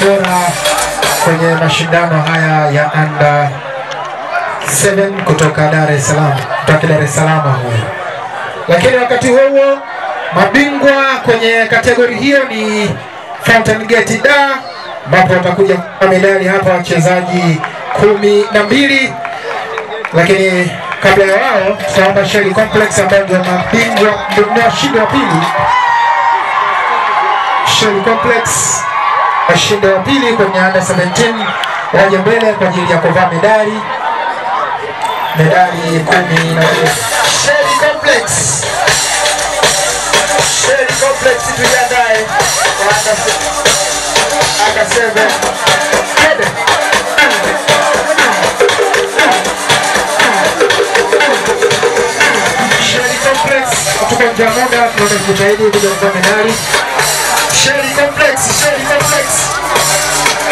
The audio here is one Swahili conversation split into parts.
Bora kwenye mashindano haya ya under 7 kutoka Dar es Salaam, kutoka Dar es Salaam huyo. Lakini wakati huo huo mabingwa kwenye kategori hiyo ni Fountain Gate da ambapo watakuja medali hapa wachezaji kumi na mbili lakini kabla ya wao tutaomba Shell Complex ambao ndio mabingwa ndio washindi wa pili Shell Complex Mshindi wa pili kwenye under 17 waje mbele kwa ajili ya kuvaa medali medali kumi na Shell Complex. Sherry Complex tujiandae. kwa under se- under seven. Twende. Shell Complex tuko nje ya muda, tunaenda kujitahidi kuja kuvaa medali. Sherry Complex. shady Complex.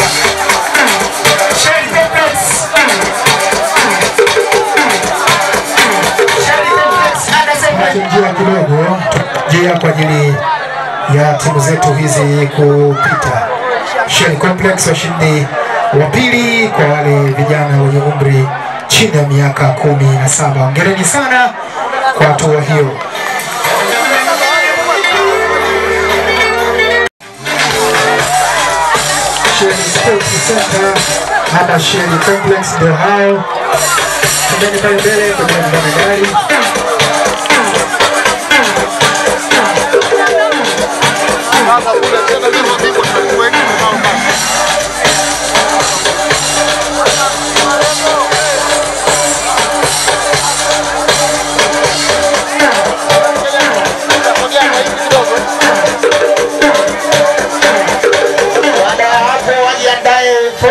Kidogo njia kwa ajili ya timu zetu hizi kupita. Shell Complex washindi wa pili kwa wale vijana wenye umri chini ya miaka kumi na saba. Hongereni sana kwa hatua hiyo. Center hapa Shell Complex ndio hao. Tembeni pale mbele kwa ajili ya kuvaa medali. Baada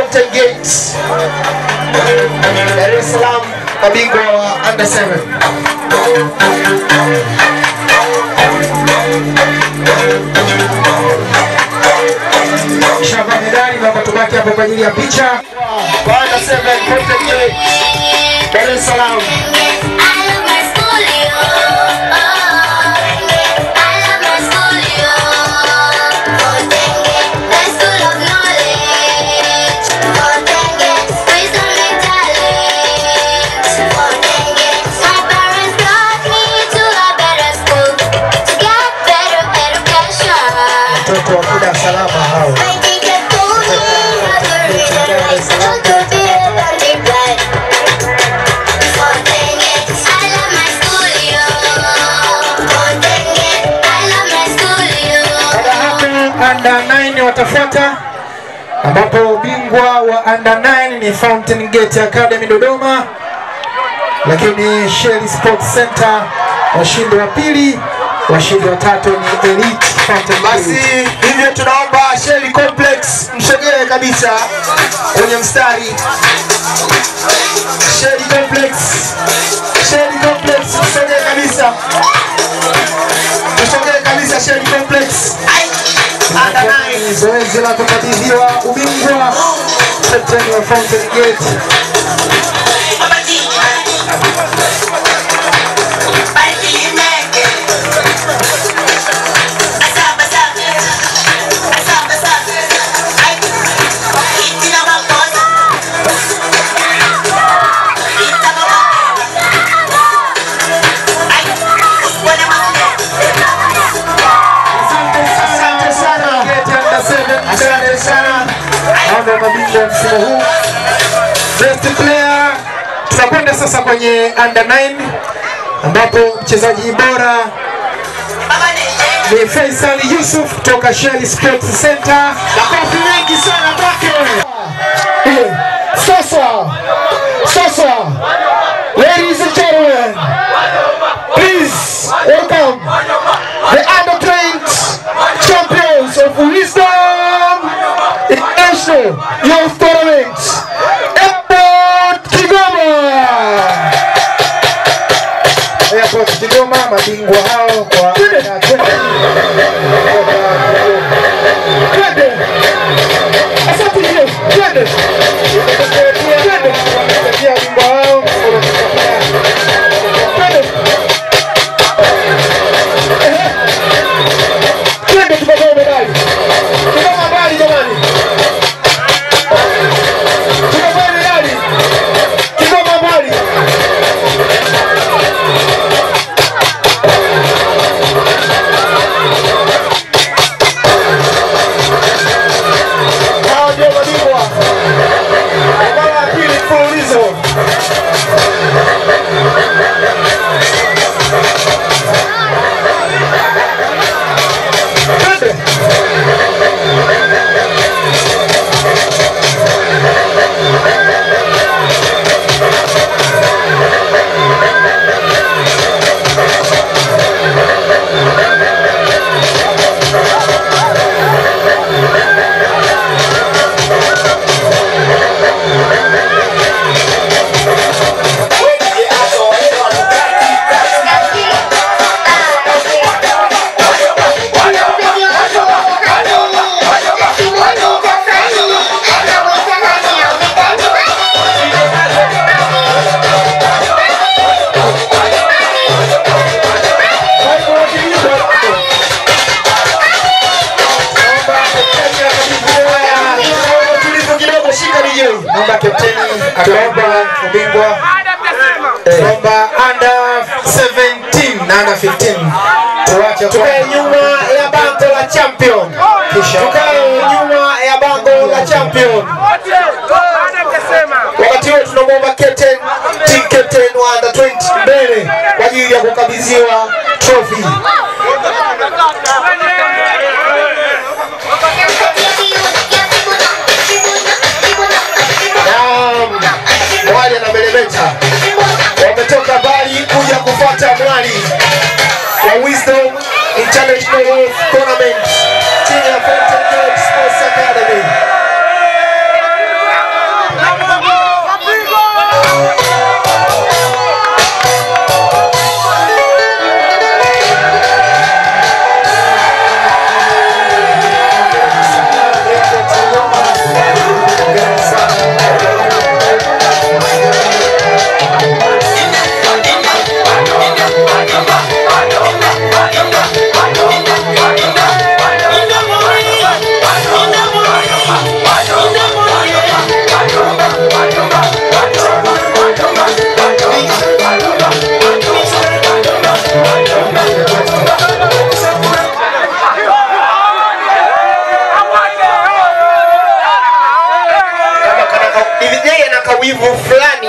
wajiandae Fountain Gates. Dar es Salaam mabingwa wa under 7. Shava medali naomba tubaki hapo kwa ajili ya picha. Kwa under 7 Fountain Gates. Dar es Salaam. Under 9 watafuata ambapo ubingwa wa under 9 ni Fountain Gate Academy Dodoma, lakini Shell Sports Center washindi wa pili, washindi wa tatu ni Elite Fountain Basi hivyo tunaomba Shell Complex msogee kabisa kwenye mstari. Shell Complex. Shell Complex msogee kabisa. Msogee kabisa Shell Complex. Nine. Ni zoezi la kukabidhiwa ubingwa Fountain Gate tunakwenda sasa kwenye under 9 ambapo mchezaji bora ni Faisal Yusuf kutoka Shell Sports Center. Makofi mengi sana kwake. Sasa, sasa, ladies and gentlemen, please welcome the under 9 champions of Wisdom International Youth mama mama ding wow 15 tuache tukae nyuma ya bango la champion. Kisha. tukae nyuma ya bango la champion. Wakati huo tunamwomba captain team captain wa under 20 mbele kwa ajili ya kukabidhiwa trophy International wivu fulani